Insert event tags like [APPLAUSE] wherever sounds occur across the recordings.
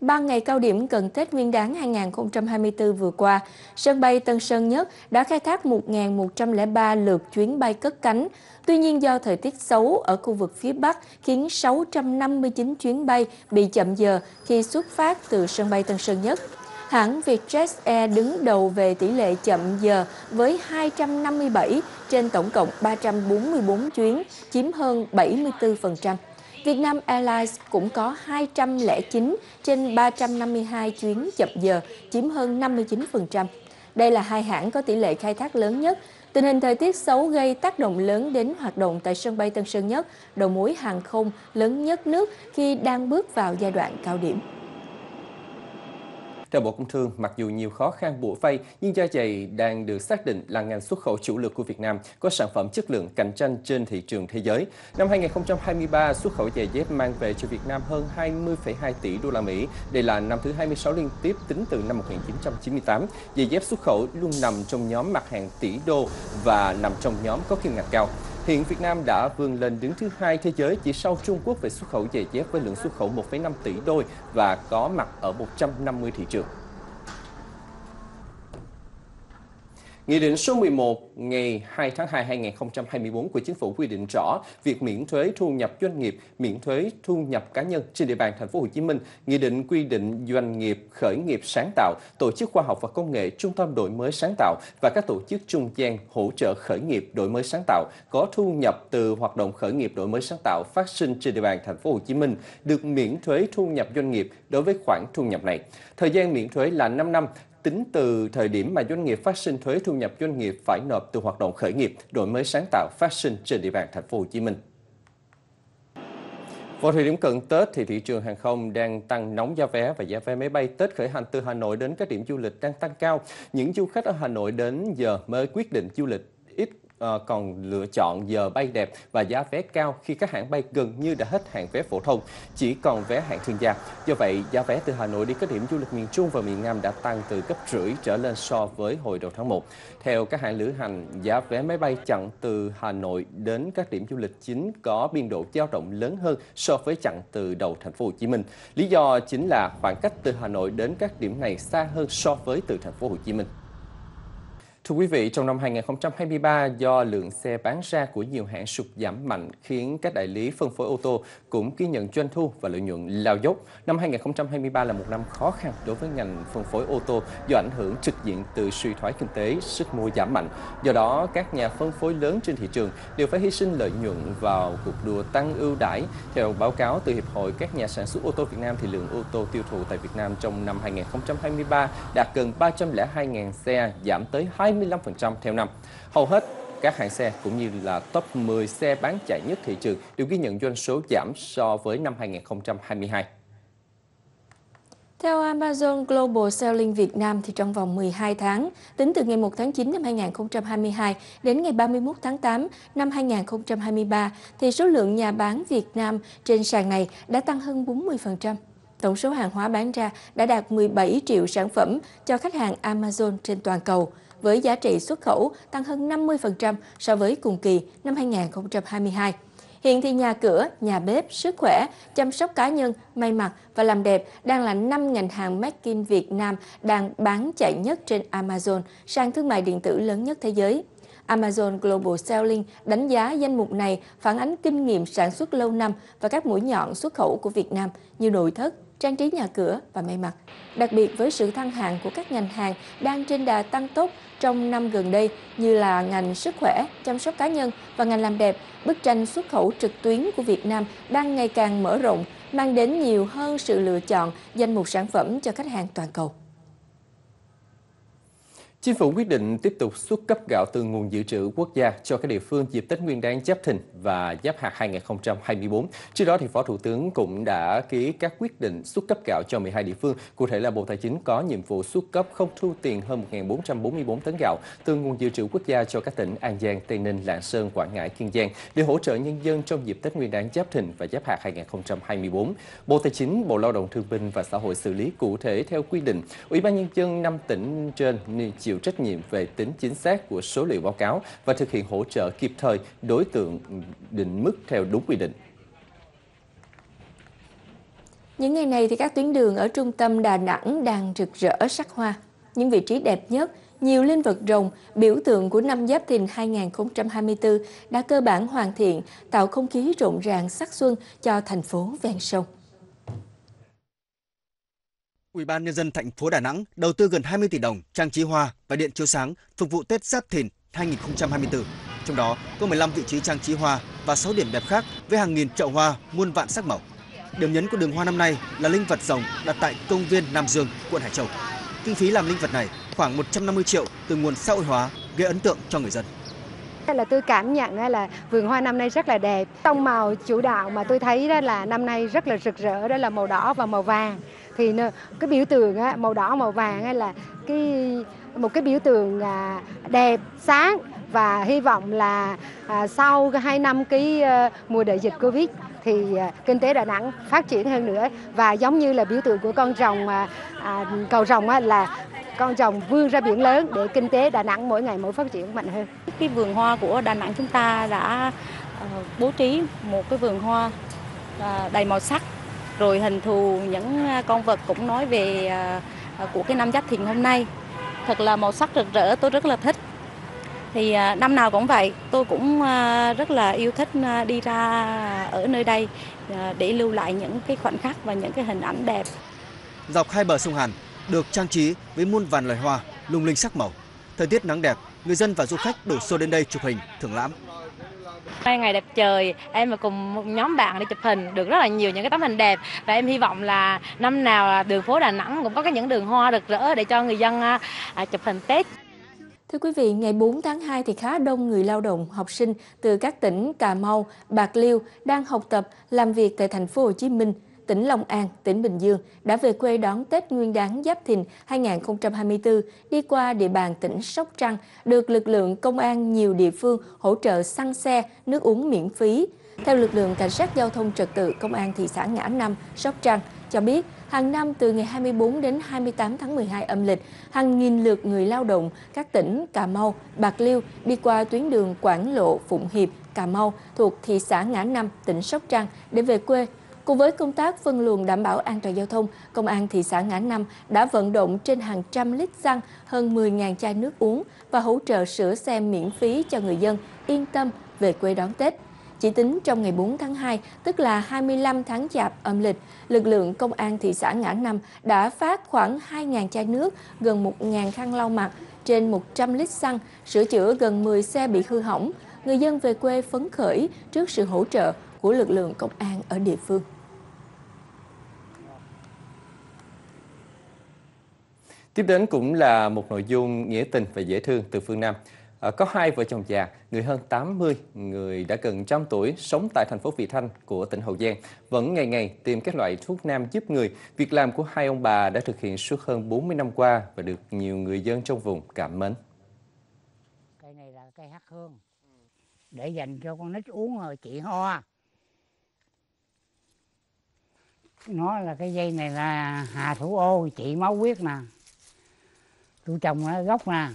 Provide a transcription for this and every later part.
Ba ngày cao điểm cận Tết Nguyên đán 2024 vừa qua, sân bay Tân Sơn Nhất đã khai thác 1.103 lượt chuyến bay cất cánh. Tuy nhiên do thời tiết xấu ở khu vực phía Bắc khiến 659 chuyến bay bị chậm giờ khi xuất phát từ sân bay Tân Sơn Nhất. Hãng Vietjet Air đứng đầu về tỷ lệ chậm giờ với 257 trên tổng cộng 344 chuyến, chiếm hơn 74%. Vietnam Airlines cũng có 209 trên 352 chuyến chậm giờ, chiếm hơn 59%. Đây là hai hãng có tỷ lệ khai thác lớn nhất. Tình hình thời tiết xấu gây tác động lớn đến hoạt động tại sân bay Tân Sơn Nhất, đầu mối hàng không lớn nhất nước khi đang bước vào giai đoạn cao điểm. Theo Bộ Công Thương, mặc dù nhiều khó khăn bủa vây, nhưng da giày đang được xác định là ngành xuất khẩu chủ lực của Việt Nam, có sản phẩm chất lượng cạnh tranh trên thị trường thế giới. Năm 2023, xuất khẩu giày dép mang về cho Việt Nam hơn 20,2 tỷ đô la Mỹ. Đây là năm thứ 26 liên tiếp tính từ năm 1998. Giày dép xuất khẩu luôn nằm trong nhóm mặt hàng tỷ đô và nằm trong nhóm có kim ngạch cao. Hiện Việt Nam đã vươn lên đứng thứ hai thế giới chỉ sau Trung Quốc về xuất khẩu giày dép với lượng xuất khẩu 1,5 tỷ đôi và có mặt ở 150 thị trường. Nghị định số 11 ngày 2 tháng 2 2024 của Chính phủ quy định rõ việc miễn thuế thu nhập doanh nghiệp, miễn thuế thu nhập cá nhân trên địa bàn thành phố Hồ Chí Minh. Nghị định quy định doanh nghiệp khởi nghiệp sáng tạo, tổ chức khoa học và công nghệ, trung tâm đổi mới sáng tạo và các tổ chức trung gian hỗ trợ khởi nghiệp đổi mới sáng tạo có thu nhập từ hoạt động khởi nghiệp đổi mới sáng tạo phát sinh trên địa bàn thành phố Hồ Chí Minh được miễn thuế thu nhập doanh nghiệp đối với khoản thu nhập này. Thời gian miễn thuế là 5 năm tính từ thời điểm mà doanh nghiệp phát sinh thuế thu nhập doanh nghiệp phải nộp từ hoạt động khởi nghiệp, đổi mới sáng tạo phát sinh trên địa bàn thành phố Hồ Chí Minh. Vào thời điểm cận Tết thì thị trường hàng không đang tăng nóng giá vé và giá vé máy bay Tết khởi hành từ Hà Nội đến các điểm du lịch đang tăng cao. Những du khách ở Hà Nội đến giờ mới quyết định du lịch Ờ, còn lựa chọn giờ bay đẹp và giá vé cao khi các hãng bay gần như đã hết hàng vé phổ thông, chỉ còn vé hạng thương gia. Do vậy, giá vé từ Hà Nội đi các điểm du lịch miền Trung và miền Nam đã tăng từ gấp rưỡi trở lên so với hồi đầu tháng 1. Theo các hãng lữ hành, giá vé máy bay chặn từ Hà Nội đến các điểm du lịch chính có biên độ dao động lớn hơn so với chặng từ đầu thành phố Hồ Chí Minh. Lý do chính là khoảng cách từ Hà Nội đến các điểm này xa hơn so với từ thành phố Hồ Chí Minh. Thưa quý vị, trong năm 2023, do lượng xe bán ra của nhiều hãng sụt giảm mạnh khiến các đại lý phân phối ô tô cũng ghi nhận doanh thu và lợi nhuận lao dốc. Năm 2023 là một năm khó khăn đối với ngành phân phối ô tô do ảnh hưởng trực diện từ suy thoái kinh tế, sức mua giảm mạnh. Do đó, các nhà phân phối lớn trên thị trường đều phải hy sinh lợi nhuận vào cuộc đua tăng ưu đãi. Theo báo cáo từ Hiệp hội các nhà sản xuất ô tô Việt Nam, thì lượng ô tô tiêu thụ tại Việt Nam trong năm 2023 đạt gần 302.000 xe, giảm tới 2 25% theo năm. Hầu hết các hãng xe cũng như là top 10 xe bán chạy nhất thị trường đều ghi nhận doanh số giảm so với năm 2022. Theo Amazon Global Selling Việt Nam thì trong vòng 12 tháng, tính từ ngày 1 tháng 9 năm 2022 đến ngày 31 tháng 8 năm 2023 thì số lượng nhà bán Việt Nam trên sàn này đã tăng hơn 40%. Tổng số hàng hóa bán ra đã đạt 17 triệu sản phẩm cho khách hàng Amazon trên toàn cầu với giá trị xuất khẩu tăng hơn 50% so với cùng kỳ năm 2022. Hiện thì nhà cửa, nhà bếp, sức khỏe, chăm sóc cá nhân, may mặc và làm đẹp đang là 5 ngành hàng Make in Việt Nam đang bán chạy nhất trên Amazon, sàn thương mại điện tử lớn nhất thế giới. Amazon Global Selling đánh giá danh mục này phản ánh kinh nghiệm sản xuất lâu năm và các mũi nhọn xuất khẩu của Việt Nam như nội thất, trang trí nhà cửa và may mặc. Đặc biệt với sự thăng hạng của các ngành hàng đang trên đà tăng tốc trong năm gần đây như là ngành sức khỏe, chăm sóc cá nhân và ngành làm đẹp, bức tranh xuất khẩu trực tuyến của Việt Nam đang ngày càng mở rộng, mang đến nhiều hơn sự lựa chọn danh mục sản phẩm cho khách hàng toàn cầu. Chính phủ quyết định tiếp tục xuất cấp gạo từ nguồn dự trữ quốc gia cho các địa phương dịp Tết Nguyên đán Giáp Thìn và Giáp Hạt 2024. Trước đó thì Phó Thủ tướng cũng đã ký các quyết định xuất cấp gạo cho 12 địa phương. Cụ thể là Bộ Tài chính có nhiệm vụ xuất cấp không thu tiền hơn 1.444 tấn gạo từ nguồn dự trữ quốc gia cho các tỉnh An Giang, Tây Ninh, Lạng Sơn, Quảng Ngãi, Kiên Giang để hỗ trợ nhân dân trong dịp Tết Nguyên đán Giáp Thìn và Giáp Hạt 2024. Bộ Tài chính, Bộ Lao động Thương binh và Xã hội xử lý cụ thể theo quy định. Ủy ban nhân dân năm tỉnh trên chịu trách nhiệm về tính chính xác của số liệu báo cáo và thực hiện hỗ trợ kịp thời đối tượng định mức theo đúng quy định. Những ngày này thì các tuyến đường ở trung tâm Đà Nẵng đang rực rỡ sắc hoa. Những vị trí đẹp nhất, nhiều linh vật rồng, biểu tượng của năm Giáp Thìn 2024 đã cơ bản hoàn thiện, tạo không khí rộn ràng sắc xuân cho thành phố ven sông. Ủy ban nhân dân thành phố Đà Nẵng đầu tư gần 20 tỷ đồng trang trí hoa và điện chiếu sáng phục vụ Tết Giáp Thìn 2024. Trong đó có 15 vị trí trang trí hoa và 6 điểm đẹp khác với hàng nghìn chậu hoa muôn vạn sắc màu. Điểm nhấn của đường hoa năm nay là linh vật rồng đặt tại công viên Nam Dương, quận Hải Châu. Kinh phí làm linh vật này khoảng 150 triệu từ nguồn xã hội hóa, gây ấn tượng cho người dân. Là tôi cảm nhận là vườn hoa năm nay rất là đẹp. Tông màu chủ đạo mà tôi thấy đó là năm nay rất là rực rỡ đó là màu đỏ và màu vàng. Thì cái biểu tượng màu đỏ màu vàng là cái một cái biểu tượng à, đẹp sáng và hy vọng là à, sau hai năm cái à, mùa đại dịch Covid thì à, kinh tế Đà Nẵng phát triển hơn nữa và giống như là biểu tượng của con rồng à, à, cầu rồng á, là con rồng vươn ra biển lớn để kinh tế Đà Nẵng mỗi ngày mỗi phát triển mạnh hơn. Cái vườn hoa của Đà Nẵng chúng ta đã ờ, bố trí một cái vườn hoa à, đầy màu sắc rồi hình thù những à, con vật cũng nói về à, à, của cái năm Giáp Thìn hôm nay thật là màu sắc rực rỡ tôi rất là thích thì năm nào cũng vậy tôi cũng rất là yêu thích đi ra ở nơi đây để lưu lại những cái khoảnh khắc và những cái hình ảnh đẹp dọc hai bờ sông Hàn được trang trí với muôn vàn loài hoa lung linh sắc màu. Thời tiết nắng đẹp, người dân và du khách đổ xô đến đây chụp hình, thưởng lãm. Hai ngày đẹp trời, em và cùng một nhóm bạn đi chụp hình được rất là nhiều những cái tấm hình đẹp và em hy vọng là năm nào là đường phố Đà Nẵng cũng có cái những đường hoa rực rỡ để cho người dân à, à, chụp hình Tết. Thưa quý vị, ngày 4 tháng 2 thì khá đông người lao động, học sinh từ các tỉnh Cà Mau, Bạc Liêu đang học tập, làm việc tại thành phố Hồ Chí Minh tỉnh Long An, tỉnh Bình Dương đã về quê đón Tết Nguyên đán Giáp Thìn 2024 đi qua địa bàn tỉnh Sóc Trăng, được lực lượng công an nhiều địa phương hỗ trợ xăng xe, nước uống miễn phí. Theo lực lượng Cảnh sát Giao thông Trật tự Công an thị xã Ngã Năm, Sóc Trăng cho biết, hàng năm từ ngày 24 đến 28 tháng 12 âm lịch, hàng nghìn lượt người lao động các tỉnh Cà Mau, Bạc Liêu đi qua tuyến đường Quảng Lộ, Phụng Hiệp, Cà Mau thuộc thị xã Ngã Năm, tỉnh Sóc Trăng để về quê Cùng với công tác phân luồng đảm bảo an toàn giao thông, Công an thị xã Ngã Năm đã vận động trên hàng trăm lít xăng, hơn 10.000 chai nước uống và hỗ trợ sửa xe miễn phí cho người dân yên tâm về quê đón Tết. Chỉ tính trong ngày 4 tháng 2, tức là 25 tháng Chạp âm lịch, lực lượng công an thị xã Ngã Năm đã phát khoảng 2.000 chai nước, gần 1.000 khăn lau mặt, trên 100 lít xăng, sửa chữa gần 10 xe bị hư hỏng. Người dân về quê phấn khởi trước sự hỗ trợ của lực lượng công an ở địa phương. Tiếp đến cũng là một nội dung nghĩa tình và dễ thương từ phương Nam. À, có hai vợ chồng già, người hơn 80, người đã gần trăm tuổi, sống tại thành phố Vị Thanh của tỉnh Hậu Giang, vẫn ngày ngày tìm các loại thuốc nam giúp người. Việc làm của hai ông bà đã thực hiện suốt hơn 40 năm qua và được nhiều người dân trong vùng cảm mến. Cây này là cây hắc hương, để dành cho con nít uống rồi trị ho. Nó là cái dây này là hà thủ ô, trị máu huyết nè. Tôi trồng ở gốc nè.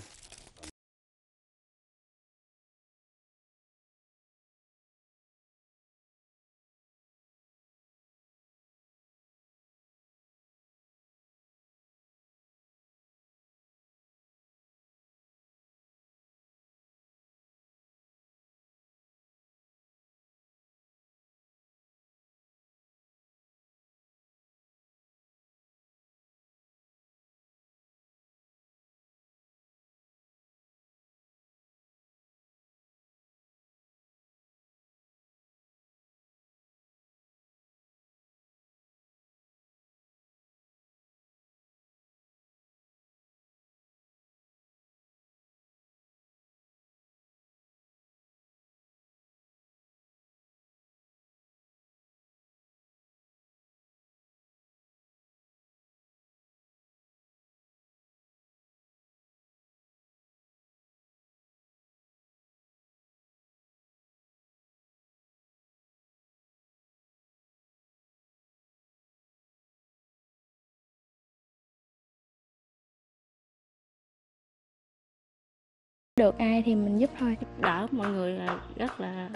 Được ai thì mình giúp thôi. Đỡ mọi người rất là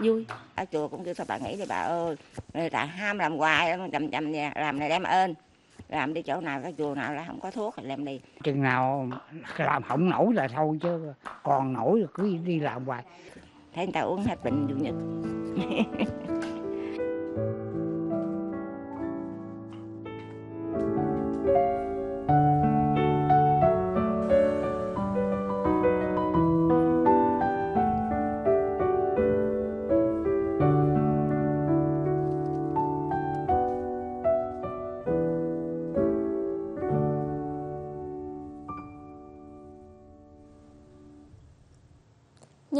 vui. Ở chùa cũng kêu sao bà nghĩ đi bà ơi. Người ta ham làm hoài chậm chậm nha làm này đem ơn. Làm đi chỗ nào cái chùa nào là không có thuốc thì làm đi. Chừng nào làm không nổi là thôi chứ còn nổi là cứ đi làm hoài. Thấy người ta uống hết bệnh chủ nhật [LAUGHS]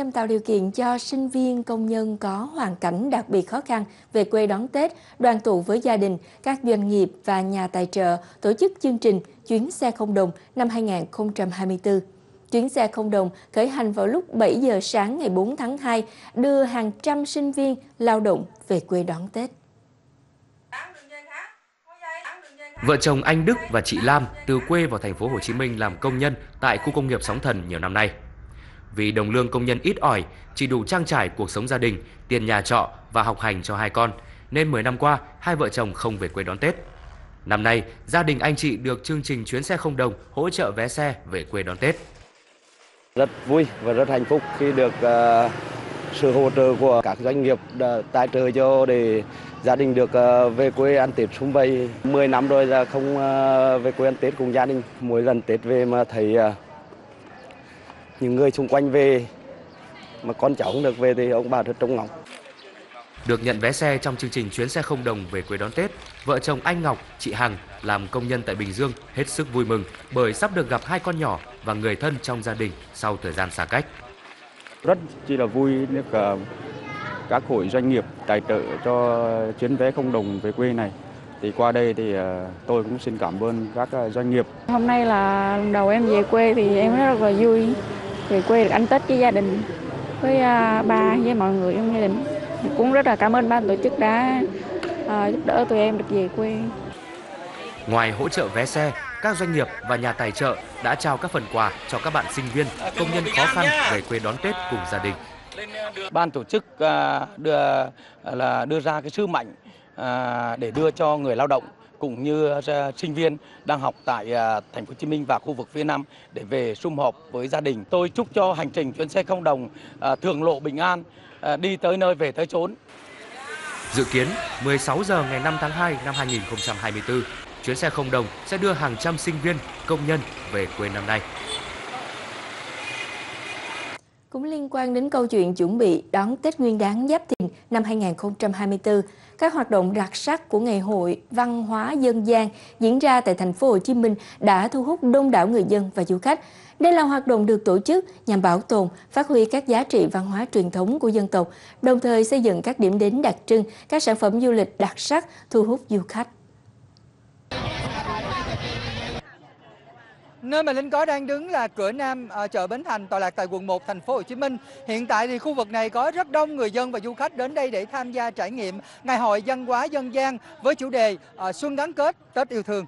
nhằm tạo điều kiện cho sinh viên công nhân có hoàn cảnh đặc biệt khó khăn về quê đón Tết, đoàn tụ với gia đình, các doanh nghiệp và nhà tài trợ tổ chức chương trình Chuyến xe không đồng năm 2024. Chuyến xe không đồng khởi hành vào lúc 7 giờ sáng ngày 4 tháng 2, đưa hàng trăm sinh viên lao động về quê đón Tết. Vợ chồng anh Đức và chị Lam từ quê vào thành phố Hồ Chí Minh làm công nhân tại khu công nghiệp Sóng Thần nhiều năm nay. Vì đồng lương công nhân ít ỏi, chỉ đủ trang trải cuộc sống gia đình, tiền nhà trọ và học hành cho hai con, nên 10 năm qua hai vợ chồng không về quê đón Tết. Năm nay, gia đình anh chị được chương trình chuyến xe không đồng hỗ trợ vé xe về quê đón Tết. Rất vui và rất hạnh phúc khi được uh, sự hỗ trợ của các doanh nghiệp tài trợ cho để gia đình được uh, về quê ăn Tết xung vầy. 10 năm rồi là không uh, về quê ăn Tết cùng gia đình. Mỗi lần Tết về mà thấy uh, những người xung quanh về mà con cháu không được về thì ông bà rất trông ngóng. Được nhận vé xe trong chương trình chuyến xe không đồng về quê đón Tết, vợ chồng anh Ngọc, chị Hằng làm công nhân tại Bình Dương hết sức vui mừng bởi sắp được gặp hai con nhỏ và người thân trong gia đình sau thời gian xa cách. Rất chỉ là vui được các hội doanh nghiệp tài trợ cho chuyến vé không đồng về quê này. Thì qua đây thì tôi cũng xin cảm ơn các doanh nghiệp. Hôm nay là lần đầu em về quê thì em rất là vui. Về quê được ăn Tết với gia đình, với ba với mọi người trong gia đình. Cũng rất là cảm ơn ban tổ chức đã giúp đỡ tụi em được về quê. Ngoài hỗ trợ vé xe, các doanh nghiệp và nhà tài trợ đã trao các phần quà cho các bạn sinh viên, công nhân khó khăn về quê đón Tết cùng gia đình. Ban tổ chức đưa là đưa ra cái sứ mệnh để đưa cho người lao động cũng như ờ, sinh viên đang học tại ờ, thành phố Hồ Chí Minh và khu vực phía Nam để về sum họp với gia đình. Tôi chúc cho hành trình chuyến xe không đồng ờ, thường lộ bình an, đi tới nơi về tới chốn. Dự kiến 16 giờ ngày 5 tháng 2 năm 2024, chuyến xe không đồng sẽ đưa hàng trăm sinh viên, công nhân về quê năm nay. Cũng liên quan đến câu chuyện chuẩn bị đón Tết Nguyên đán Giáp Thìn năm 2024, các hoạt động đặc sắc của Ngày hội Văn hóa dân gian diễn ra tại thành phố Hồ Chí Minh đã thu hút đông đảo người dân và du khách. Đây là hoạt động được tổ chức nhằm bảo tồn, phát huy các giá trị văn hóa truyền thống của dân tộc, đồng thời xây dựng các điểm đến đặc trưng, các sản phẩm du lịch đặc sắc thu hút du khách. Nơi mà Linh Có đang đứng là cửa Nam ở chợ Bến Thành tọa lạc tại quận 1 thành phố Hồ Chí Minh. Hiện tại thì khu vực này có rất đông người dân và du khách đến đây để tham gia trải nghiệm ngày hội văn hóa dân gian với chủ đề à, Xuân gắn kết Tết yêu thương.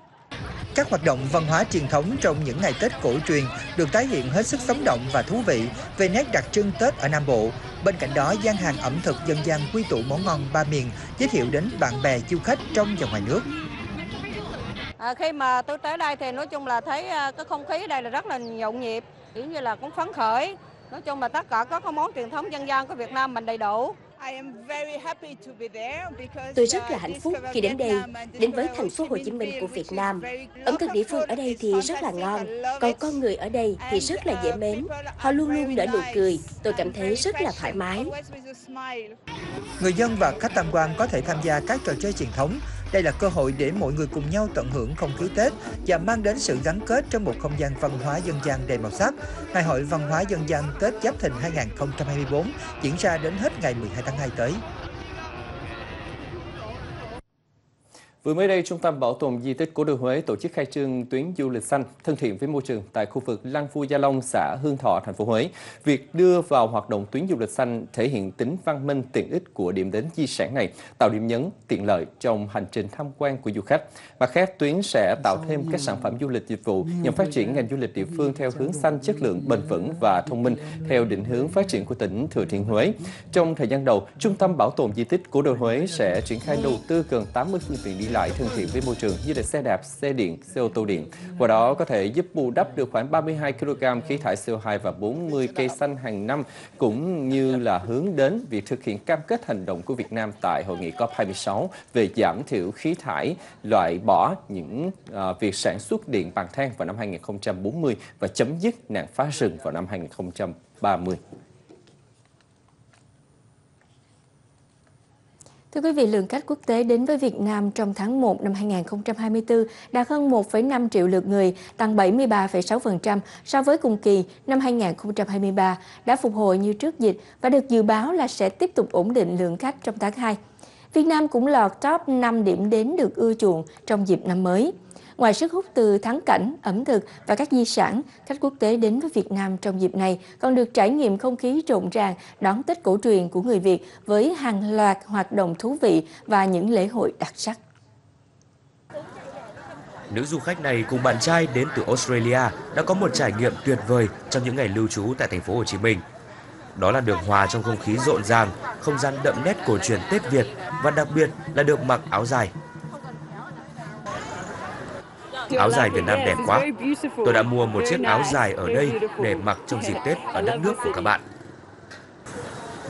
Các hoạt động văn hóa truyền thống trong những ngày Tết cổ truyền được tái hiện hết sức sống động và thú vị về nét đặc trưng Tết ở Nam Bộ. Bên cạnh đó, gian hàng ẩm thực dân gian quy tụ món ngon ba miền giới thiệu đến bạn bè du khách trong và ngoài nước. À, khi mà tôi tới đây thì nói chung là thấy cái không khí ở đây là rất là nhộn nhịp, kiểu như là cũng phấn khởi. Nói chung là tất cả các món truyền thống dân gian của Việt Nam mình đầy đủ. Tôi rất là hạnh phúc khi đến đây, đến với thành phố Hồ Chí Minh của Việt Nam. Ẩm thực địa phương ở đây thì rất là ngon, còn con người ở đây thì rất là dễ mến. Họ luôn luôn nở nụ cười, tôi cảm thấy rất là thoải mái. Người dân và khách tham quan có thể tham gia các trò chơi truyền thống. Đây là cơ hội để mọi người cùng nhau tận hưởng không khí Tết và mang đến sự gắn kết trong một không gian văn hóa dân gian đầy màu sắc. Ngày hội văn hóa dân gian Tết Giáp Thìn 2024 diễn ra đến hết ngày 12 tháng 2 tới. Vừa mới đây, Trung tâm Bảo tồn Di tích Cố đô Huế tổ chức khai trương tuyến du lịch xanh thân thiện với môi trường tại khu vực Lăng Phu Gia Long, xã Hương Thọ, thành phố Huế. Việc đưa vào hoạt động tuyến du lịch xanh thể hiện tính văn minh tiện ích của điểm đến di sản này, tạo điểm nhấn tiện lợi trong hành trình tham quan của du khách. Mặt khác, tuyến sẽ tạo thêm các sản phẩm du lịch dịch vụ nhằm phát triển ngành du lịch địa phương theo hướng xanh, chất lượng, bền vững và thông minh theo định hướng phát triển của tỉnh Thừa Thiên Huế. Trong thời gian đầu, Trung tâm Bảo tồn Di tích Cố đô Huế sẽ triển khai đầu tư gần 80 phương tiện đi lại thân thiện với môi trường như là xe đạp, xe điện, xe ô tô điện. Qua đó có thể giúp bù đắp được khoảng 32 kg khí thải CO2 và 40 cây xanh hàng năm, cũng như là hướng đến việc thực hiện cam kết hành động của Việt Nam tại hội nghị COP26 về giảm thiểu khí thải, loại bỏ những uh, việc sản xuất điện bằng than vào năm 2040 và chấm dứt nạn phá rừng vào năm 2030. Thưa quý vị, lượng khách quốc tế đến với Việt Nam trong tháng 1 năm 2024 đạt hơn 1,5 triệu lượt người, tăng 73,6% so với cùng kỳ năm 2023, đã phục hồi như trước dịch và được dự báo là sẽ tiếp tục ổn định lượng khách trong tháng 2. Việt Nam cũng lọt top 5 điểm đến được ưa chuộng trong dịp năm mới. Ngoài sức hút từ thắng cảnh, ẩm thực và các di sản, khách quốc tế đến với Việt Nam trong dịp này còn được trải nghiệm không khí rộn ràng đón Tết cổ truyền của người Việt với hàng loạt hoạt động thú vị và những lễ hội đặc sắc. Nữ du khách này cùng bạn trai đến từ Australia đã có một trải nghiệm tuyệt vời trong những ngày lưu trú tại thành phố Hồ Chí Minh. Đó là được hòa trong không khí rộn ràng, không gian đậm nét cổ truyền Tết Việt và đặc biệt là được mặc áo dài. Áo dài Việt Nam đẹp quá. Tôi đã mua một chiếc áo dài ở đây để mặc trong dịp Tết ở đất nước của các bạn.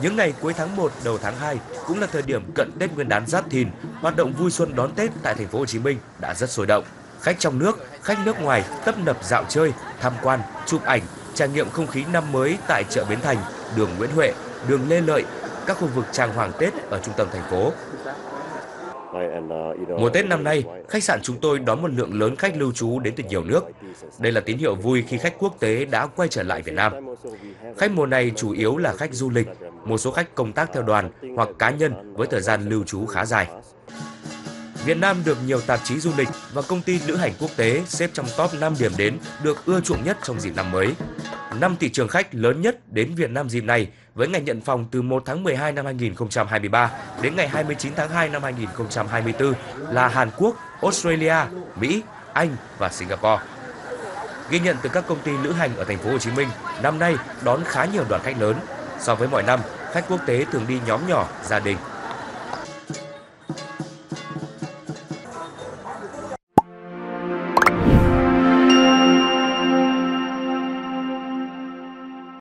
Những ngày cuối tháng 1 đầu tháng 2 cũng là thời điểm cận Tết Nguyên đán Giáp Thìn, hoạt động vui xuân đón Tết tại thành phố Hồ Chí Minh đã rất sôi động. Khách trong nước, khách nước ngoài tấp nập dạo chơi, tham quan, chụp ảnh, trải nghiệm không khí năm mới tại chợ Bến Thành, đường Nguyễn Huệ, đường Lê Lợi, các khu vực trang hoàng Tết ở trung tâm thành phố. Mùa Tết năm nay, khách sạn chúng tôi đón một lượng lớn khách lưu trú đến từ nhiều nước. Đây là tín hiệu vui khi khách quốc tế đã quay trở lại Việt Nam. Khách mùa này chủ yếu là khách du lịch, một số khách công tác theo đoàn hoặc cá nhân với thời gian lưu trú khá dài. Việt Nam được nhiều tạp chí du lịch và công ty lữ hành quốc tế xếp trong top 5 điểm đến được ưa chuộng nhất trong dịp năm mới. Năm thị trường khách lớn nhất đến Việt Nam dịp này với ngày nhận phòng từ 1 tháng 12 năm 2023 đến ngày 29 tháng 2 năm 2024 là Hàn Quốc, Australia, Mỹ, Anh và Singapore. Ghi nhận từ các công ty lữ hành ở thành phố Hồ Chí Minh, năm nay đón khá nhiều đoàn khách lớn. So với mọi năm, khách quốc tế thường đi nhóm nhỏ, gia đình